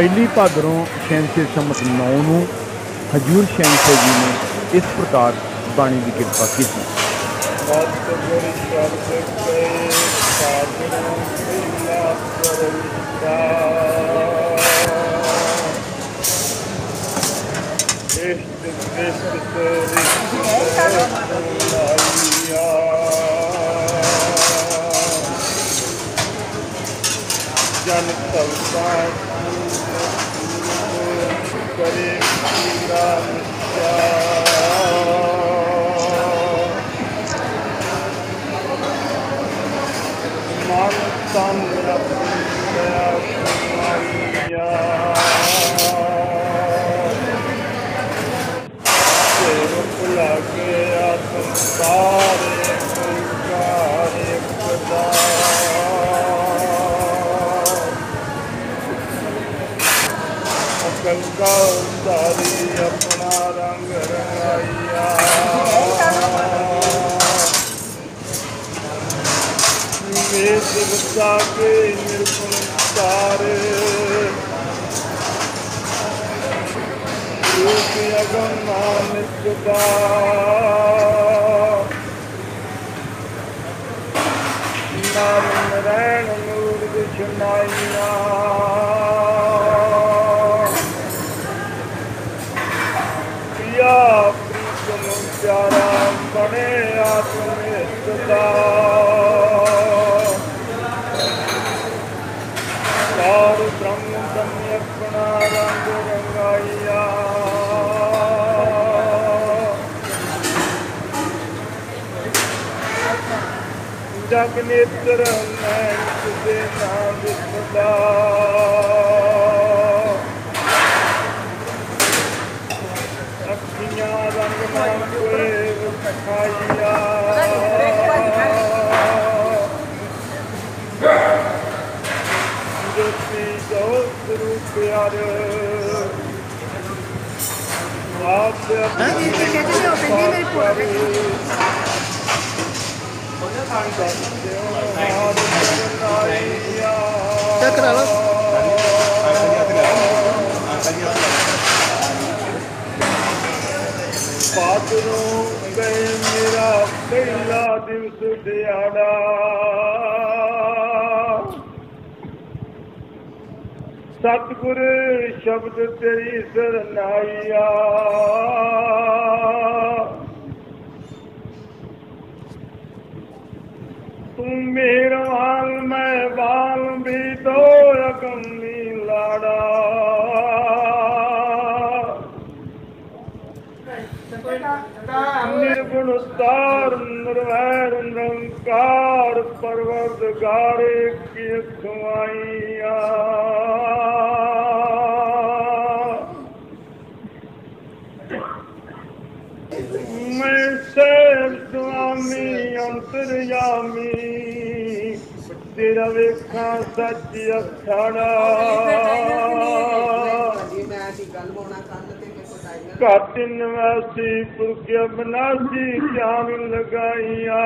ਪਹਿਲੀ ਭਾਦਰੋਂ ਸ਼ੈਂਸੇ ਸੰਮਤ 9 ਨੂੰ ਹਜੂਰ ਸ਼ੈਂਸੇ ਜੀ ਨੇ ਇਸ ਪ੍ਰਕਾਰ ਬਾਣੀ ਦੀ ਕਿਰਪਾ ਕੀਤੀ। ਸਤਿਗੁਰ ਸ਼ਬਦ Mantan Rabbiya Rabbiya ਕਾ ਉਤਾਰੀ ਆਪਣਾ ਰੰਗ ਰੰਗਾਈਆ। ਵੇਦ ਵਿਦਾ ਕੇ ਨਿਰਗੁਣ ਤਾਰ ਰੂਪ ਅਗਮ ਨਾਨਕ ਦਾ। ਨਾਮ ਨਰੈਣ ਨੂਰ ਵਿਛਨਾਈਆਂ ਪਿਆ ਜਗ ਨੇਤਰ ਮੈਂ ਤੁਦੇ ਨਾਮ ਵਿਸਦਾ ਅੱਖੀਆਂ ਰੰਗ ਨਾ ਕੋਏ ਖਾਈਆ। ਜੋਤੀ ਜੋਤ ਰੂਪ ਪਿਆਰ ਆਪ ਹਾਂ, ਵੀਰ ਜੀ ਕਹਿੰਦੇ ਸੀ ਉਹ ਕਹਿੰਦੀ ਮੇਰੀ ਚੈੱਕ ਕਰਾ ਲਓ। ਪਾਦਰੋਂ ਗਏ ਮੇਰਾ ਪਹਿਲਾ ਦਿਵਸ ਦਿਹਾੜਾ ਸਤਿਗੁਰ ਸ਼ਬਦ ਤੇਰੀ ਸਰਨਾਈਆ ਬਾਲ ਵੀ ਦੋ ਅਗੰਮੀ ਲਾੜਾ। ਨਿਰਗੁਣ ਤਾਰ ਨਿਰਵੈਰ ਨਿਰੰਕਾਰ ਪਰਵਰਦਗਾਰੇ ਕੀ ਖਵਾਈਆ ਮੈਂ ਤੇਰਾ ਵੇਖਾਂ ਸੱਚ ਅਖਾੜਾ ਮੈਂ ਦੀ ਗੱਲ ਹੋਣਾ ਕੰਨ ਪੁਰਖ ਬਨਾਸੀ ਧਿਆਨ ਲਗਾਈਆ।